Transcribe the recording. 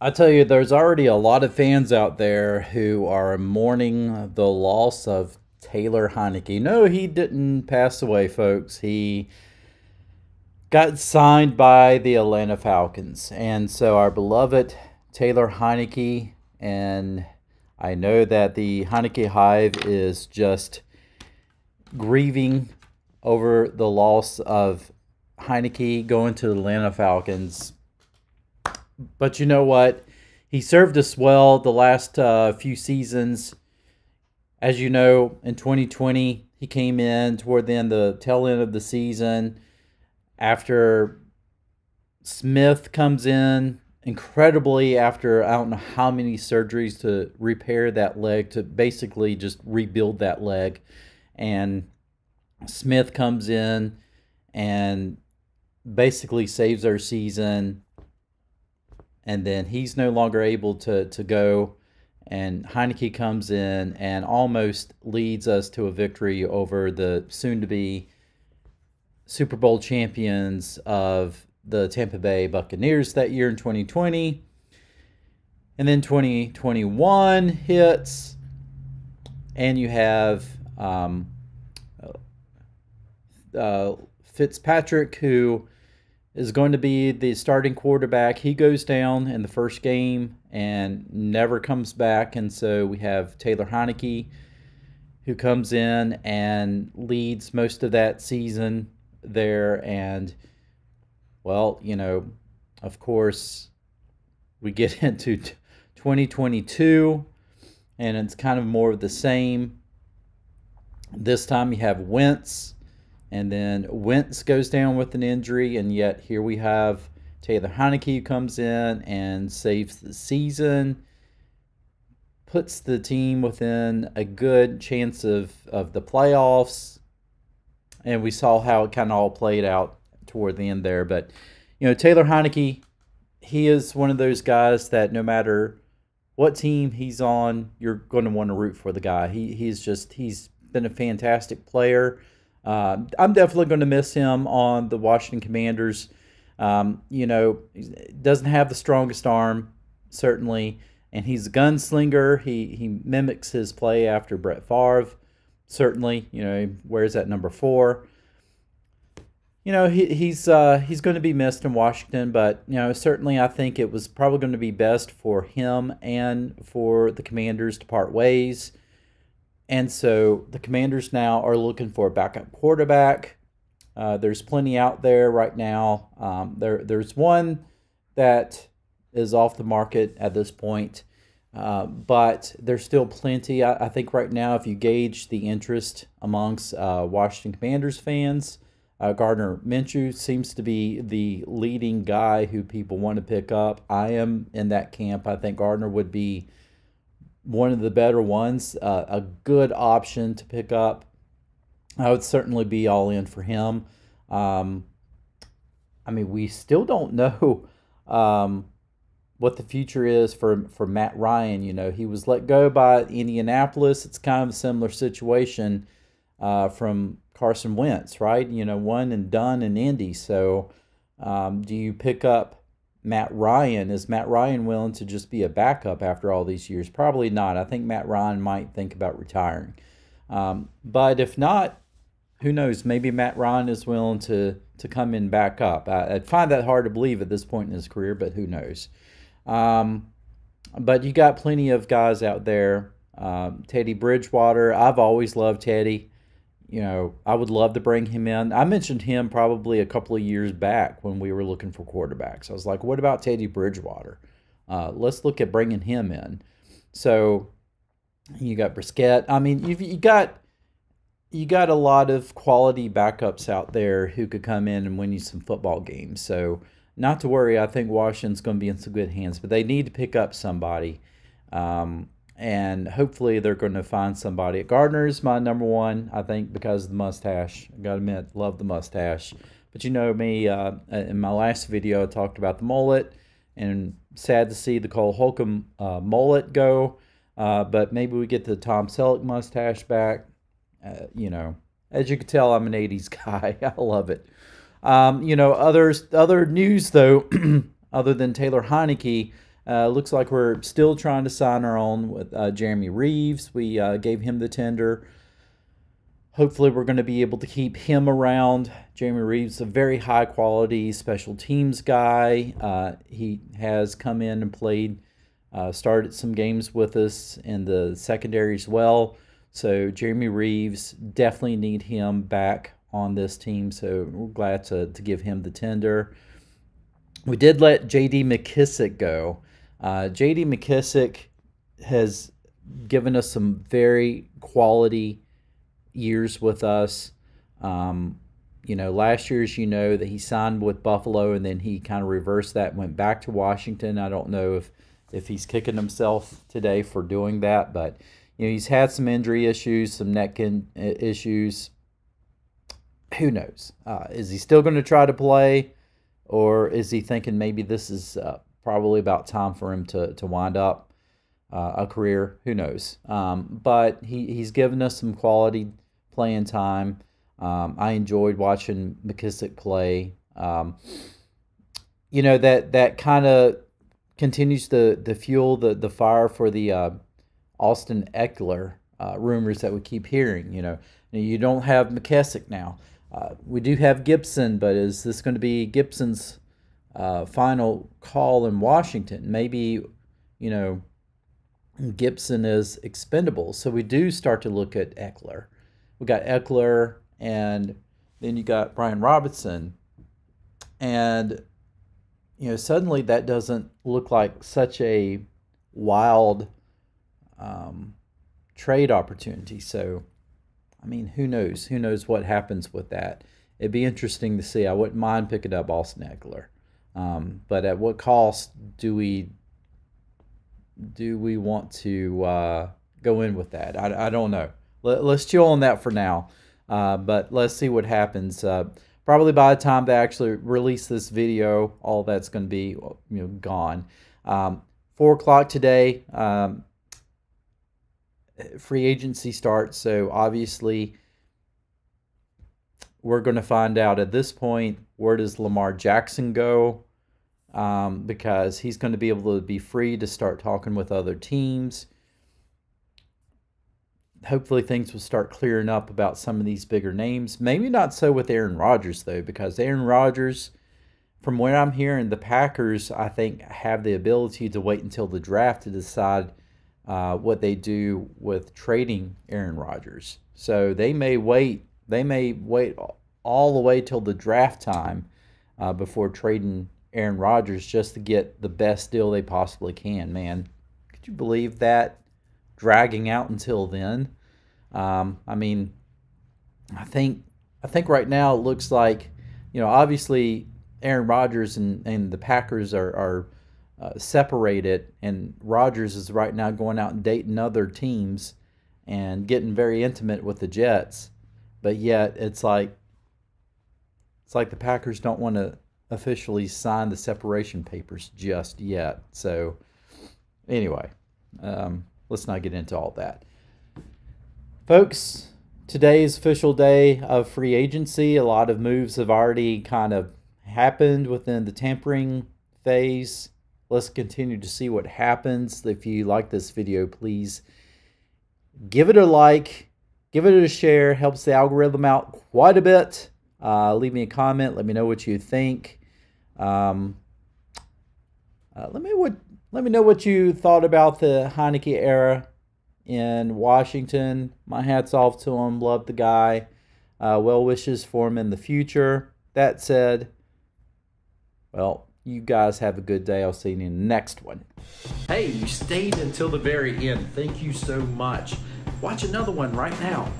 I tell you, there's already a lot of fans out there who are mourning the loss of Taylor Heinicke. No, he didn't pass away, folks. He got signed by the Atlanta Falcons. And so our beloved Taylor Heinicke, and I know that the Heinicke Hive is just grieving over the loss of Heinicke going to the Atlanta Falcons but you know what? He served us well the last uh, few seasons. As you know, in 2020, he came in toward the end, the tail end of the season after Smith comes in incredibly after I don't know how many surgeries to repair that leg to basically just rebuild that leg. And Smith comes in and basically saves our season and then he's no longer able to to go and Heinicke comes in and almost leads us to a victory over the soon to be Super Bowl champions of the Tampa Bay Buccaneers that year in 2020. And then 2021 hits, and you have um, uh, Fitzpatrick, who is going to be the starting quarterback. He goes down in the first game and never comes back. And so we have Taylor Heinicke who comes in and leads most of that season there. And, well, you know, of course, we get into 2022 and it's kind of more of the same. This time you have Wentz and then Wentz goes down with an injury, and yet here we have Taylor Heinicke who comes in and saves the season, puts the team within a good chance of, of the playoffs. And we saw how it kind of all played out toward the end there. But, you know, Taylor Heinicke, he is one of those guys that no matter what team he's on, you're going to want to root for the guy. He, he's just, he's been a fantastic player. Uh, I'm definitely going to miss him on the Washington Commanders. Um, you know, doesn't have the strongest arm, certainly, and he's a gunslinger. He he mimics his play after Brett Favre, certainly. You know, wears that number four. You know, he, he's uh, he's going to be missed in Washington, but you know, certainly I think it was probably going to be best for him and for the Commanders to part ways. And so the commanders now are looking for a backup quarterback. Uh, there's plenty out there right now. Um, there, there's one that is off the market at this point, uh, but there's still plenty. I, I, think right now, if you gauge the interest amongst uh, Washington Commanders fans, uh, Gardner Minshew seems to be the leading guy who people want to pick up. I am in that camp. I think Gardner would be one of the better ones, uh, a good option to pick up. I would certainly be all in for him. Um, I mean, we still don't know um, what the future is for for Matt Ryan. You know, he was let go by Indianapolis. It's kind of a similar situation uh, from Carson Wentz, right? You know, one and done in Indy. So, um, do you pick up Matt Ryan. Is Matt Ryan willing to just be a backup after all these years? Probably not. I think Matt Ryan might think about retiring. Um, but if not, who knows? Maybe Matt Ryan is willing to to come in back up. I, would find that hard to believe at this point in his career, but who knows? Um, but you got plenty of guys out there. Um, Teddy Bridgewater. I've always loved Teddy you know, I would love to bring him in. I mentioned him probably a couple of years back when we were looking for quarterbacks. I was like, what about Teddy Bridgewater? Uh, let's look at bringing him in. So you got Brissett. I mean, you've you got you got a lot of quality backups out there who could come in and win you some football games. So not to worry. I think Washington's going to be in some good hands, but they need to pick up somebody. Um, and hopefully they're going to find somebody. At Gardner's my number one, I think, because of the mustache. I gotta admit, love the mustache. But you know me, uh, in my last video, I talked about the mullet, and sad to see the Cole Holcomb uh, mullet go. Uh, but maybe we get the Tom Selleck mustache back. Uh, you know, as you can tell, I'm an '80s guy. I love it. Um, you know, others, other news though, other than Taylor Heinicke. Uh, looks like we're still trying to sign our own with uh, Jeremy Reaves. We uh, gave him the tender. Hopefully, we're going to be able to keep him around. Jeremy Reaves, a very high quality special teams guy. Uh, he has come in and played, uh, started some games with us in the secondary as well. So, Jeremy Reaves, definitely need him back on this team. So, we're glad to, to give him the tender. We did let JD McKissic go. Uh, JD McKissic has given us some very quality years with us. Um, you know, last year's, you know, that he signed with Buffalo and then he kind of reversed that went back to Washington. I don't know if, if he's kicking himself today for doing that, but, you know, he's had some injury issues, some neck in, issues. Who knows? Uh, is he still going to try to play or is he thinking maybe this is uh, probably about time for him to, to wind up uh, a career? Who knows? Um, but he, he's given us some quality playing time. Um, I enjoyed watching McKissic play. Um, you know that that kind of continues to, the fuel the the fire for the uh, Austin Ekeler uh, rumors that we keep hearing. You know, you don't have McKissic now. Uh, we do have Gibson, but is this going to be Gibson's uh, final call in Washington? Maybe, you know, Gibson is expendable. So we do start to look at Ekeler. we got Ekeler, and then you got Brian Robinson. And, you know, suddenly that doesn't look like such a wild um, trade opportunity. So, I mean, who knows? Who knows what happens with that? It'd be interesting to see. I wouldn't mind picking up Austin Ekeler. Um, but at what cost do we do we want to uh, go in with that? I, I don't know let, us chill on that for now. Uh, but let's see what happens. Uh, probably by the time they actually release this video, all that's going to be you know gone. Um, Four o'clock today. Um, free agency starts, so obviously we're going to find out at this point where does Lamar Jackson go um, because he's going to be able to be free to start talking with other teams hopefully things will start clearing up about some of these bigger names. Maybe not so with Aaron Rodgers though, because Aaron Rodgers, from what I'm hearing, the Packers I think have the ability to wait until the draft to decide uh, what they do with trading Aaron Rodgers. So they may wait. They may wait all the way till the draft time uh, before trading Aaron Rodgers just to get the best deal they possibly can. Man, could you believe that? dragging out until then. Um, I mean, I think I think right now it looks like, you know, obviously Aaron Rodgers and, and the Packers are, are uh, separated, and Rodgers is right now going out and dating other teams and getting very intimate with the Jets. But yet it's like it's like the Packers don't want to officially sign the separation papers just yet. So anyway, um, let's not get into all that. Folks, today's official day of free agency. A lot of moves have already kind of happened within the tampering phase. Let's continue to see what happens. If you like this video, please give it a like, give it a share. Helps the algorithm out quite a bit. Uh, leave me a comment. Let me know what you think. Um, uh, let me what let me know what you thought about the Heinicke era in Washington. My hat's off to him. Love the guy. Uh, well wishes for him in the future. That said, well, you guys have a good day. I'll see you in the next one. Hey, you stayed until the very end. Thank you so much. Watch another one right now.